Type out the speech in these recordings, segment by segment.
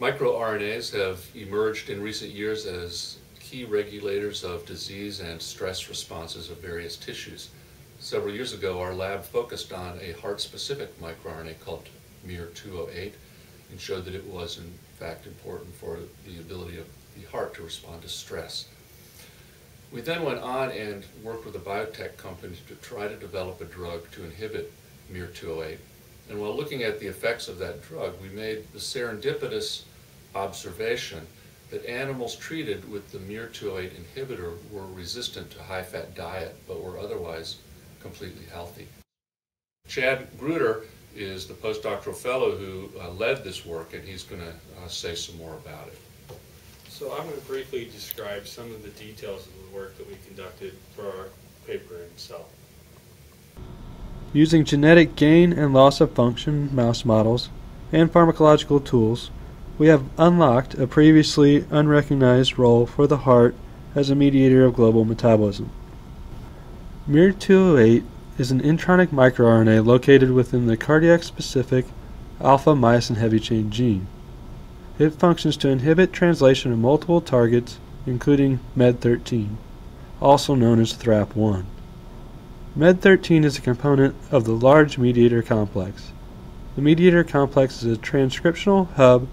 MicroRNAs have emerged in recent years as key regulators of disease and stress responses of various tissues. Several years ago, our lab focused on a heart-specific microRNA called MIR208 and showed that it was in fact important for the ability of the heart to respond to stress. We then went on and worked with a biotech company to try to develop a drug to inhibit MIR208. And while looking at the effects of that drug, we made the serendipitous observation that animals treated with the MIR208 inhibitor were resistant to high-fat diet, but were otherwise completely healthy. Chad Grueter is the postdoctoral fellow who uh, led this work, and he's going to uh, say some more about it. So I'm going to briefly describe some of the details of the work that we conducted for our paper in Cell. Using genetic gain and loss of function mouse models and pharmacological tools, we have unlocked a previously unrecognized role for the heart as a mediator of global metabolism. MIR208 is an intronic microRNA located within the cardiac-specific alpha-myosin heavy chain gene. It functions to inhibit translation of multiple targets, including MED13, also known as THRAP1. MED13 is a component of the large mediator complex. The mediator complex is a transcriptional hub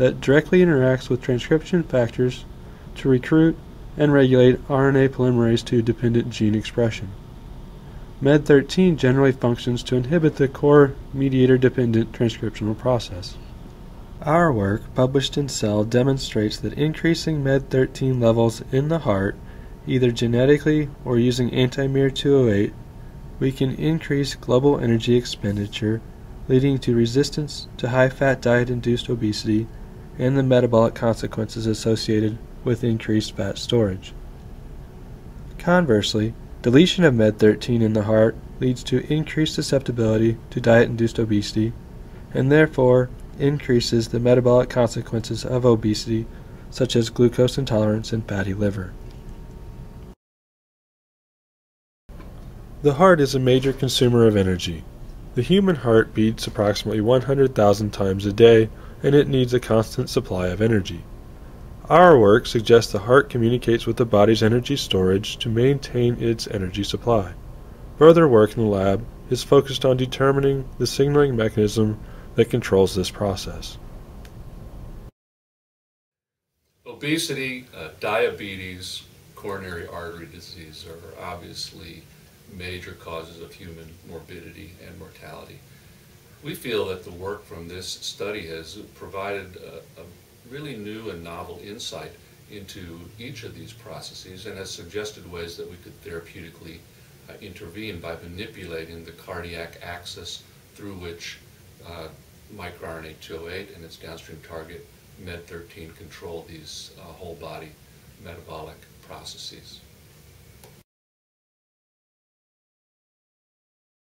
that directly interacts with transcription factors to recruit and regulate RNA polymerase II dependent gene expression. MED13 generally functions to inhibit the core mediator dependent transcriptional process. Our work, published in Cell, demonstrates that increasing MED13 levels in the heart, either genetically or using anti-MIR208, we can increase global energy expenditure, leading to resistance to high-fat diet-induced obesity and the metabolic consequences associated with increased fat storage. Conversely, deletion of MED13 in the heart leads to increased susceptibility to diet-induced obesity and therefore increases the metabolic consequences of obesity such as glucose intolerance and fatty liver. The heart is a major consumer of energy. The human heart beats approximately 100,000 times a day and it needs a constant supply of energy. Our work suggests the heart communicates with the body's energy storage to maintain its energy supply. Further work in the lab is focused on determining the signaling mechanism that controls this process. Obesity, uh, diabetes, coronary artery disease are obviously major causes of human morbidity and mortality. We feel that the work from this study has provided a, a really new and novel insight into each of these processes and has suggested ways that we could therapeutically uh, intervene by manipulating the cardiac axis through which uh, microRNA 208 and its downstream target MED13 control these uh, whole body metabolic processes.